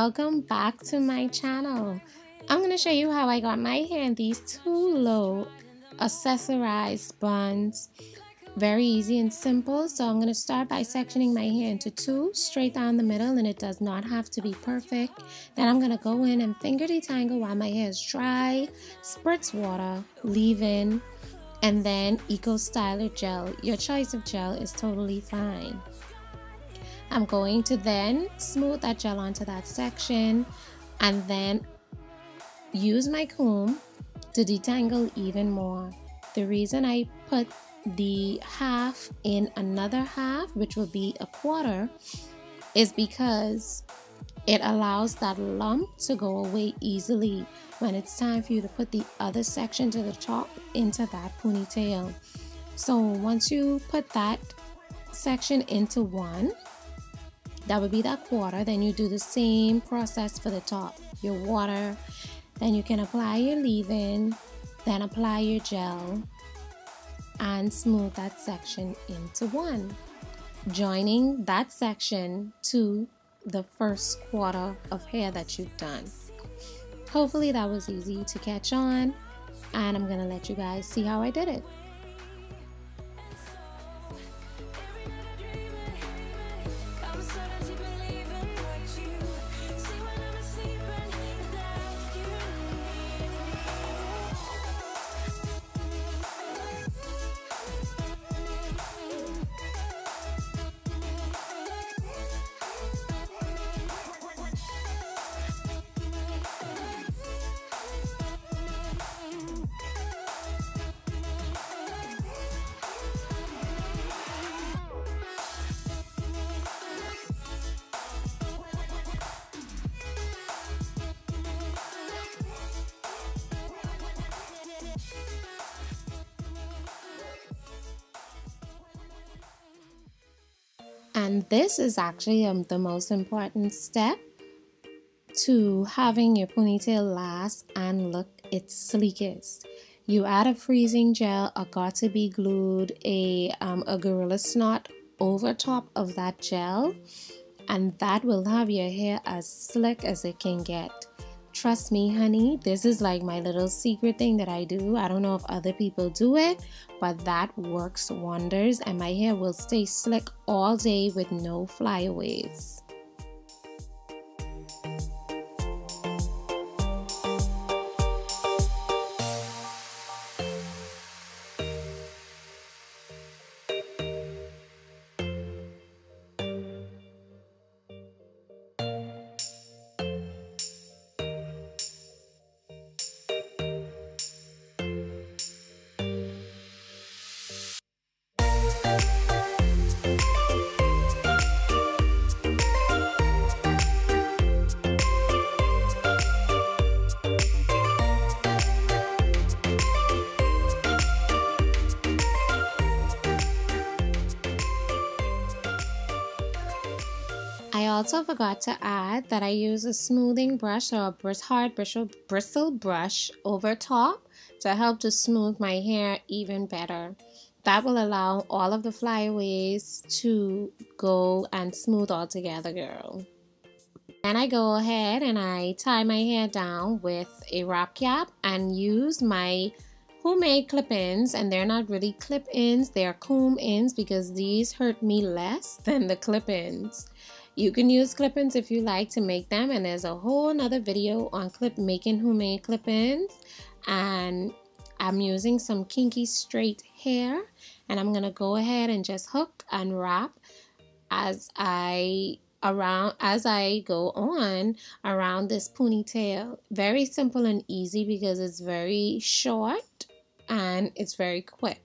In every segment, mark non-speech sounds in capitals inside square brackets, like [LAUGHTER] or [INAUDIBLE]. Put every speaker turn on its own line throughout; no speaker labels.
welcome back to my channel. I'm going to show you how I got my hair in these two low accessorized buns. Very easy and simple. So I'm going to start by sectioning my hair into two straight down the middle and it does not have to be perfect. Then I'm going to go in and finger detangle while my hair is dry, spritz water, leave in, and then Eco Styler gel. Your choice of gel is totally fine. I'm going to then smooth that gel onto that section and then use my comb to detangle even more. The reason I put the half in another half, which will be a quarter, is because it allows that lump to go away easily when it's time for you to put the other section to the top into that ponytail. So once you put that section into one, that would be that quarter. Then you do the same process for the top your water. Then you can apply your leave-in then apply your gel and smooth that section into one. Joining that section to the first quarter of hair that you've done. Hopefully that was easy to catch on and I'm gonna let you guys see how I did it And this is actually um, the most important step to having your ponytail last and look its sleekest. You add a freezing gel, a Got2b Glued, a, um, a Gorilla Snot over top of that gel and that will have your hair as slick as it can get. Trust me, honey, this is like my little secret thing that I do. I don't know if other people do it, but that works wonders and my hair will stay slick all day with no flyaways. I also forgot to add that I use a smoothing brush or a hard bristle, bristle brush over top to help to smooth my hair even better. That will allow all of the flyaways to go and smooth all together, girl. Then I go ahead and I tie my hair down with a wrap cap and use my homemade clip-ins and they're not really clip-ins they're comb-ins because these hurt me less than the clip-ins you can use clip-ins if you like to make them and there's a whole another video on clip making homemade clip-ins. And I'm using some kinky straight hair and I'm gonna go ahead and just hook and wrap as I around as I go on around this ponytail. Very simple and easy because it's very short and it's very quick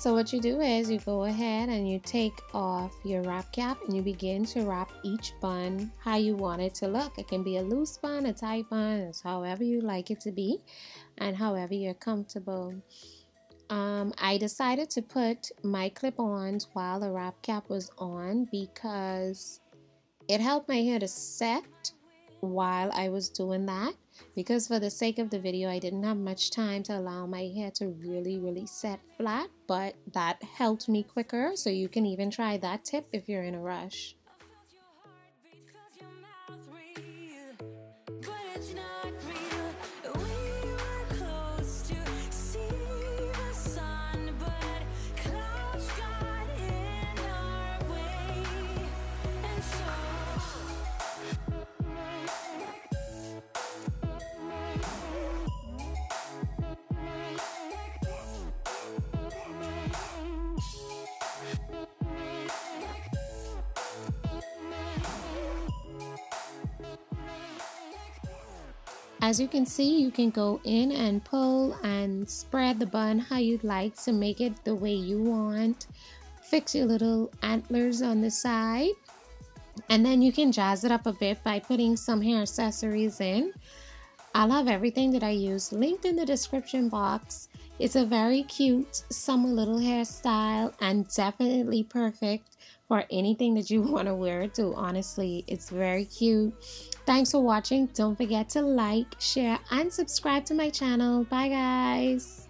So what you do is you go ahead and you take off your wrap cap and you begin to wrap each bun how you want it to look. It can be a loose bun, a tight bun, it's however you like it to be and however you're comfortable. Um, I decided to put my clip-ons while the wrap cap was on because it helped my hair to set while I was doing that because for the sake of the video I didn't have much time to allow my hair to really really set flat but that helped me quicker so you can even try that tip if you're in a rush. As you can see, you can go in and pull and spread the bun how you'd like to make it the way you want. Fix your little antlers on the side. And then you can jazz it up a bit by putting some hair accessories in. I'll have everything that I use linked in the description box. It's a very cute summer little hairstyle and definitely perfect for anything that you [LAUGHS] want to wear to. Honestly, it's very cute. Thanks for watching. Don't forget to like, share, and subscribe to my channel. Bye, guys.